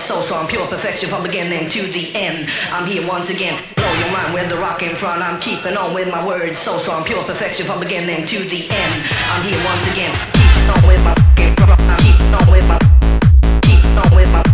so strong, pure perfection from beginning to the end. I'm here once again, blow your mind with the rock in front. I'm keeping on with my words, so strong, pure perfection from beginning to the end. I'm here once again, keeping on with my. I'm keeping on with my, keeping on with my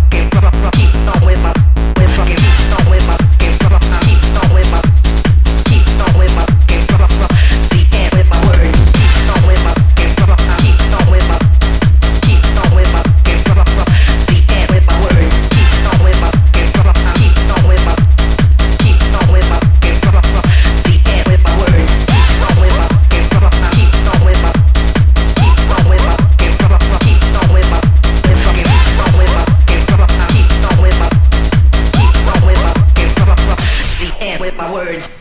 words.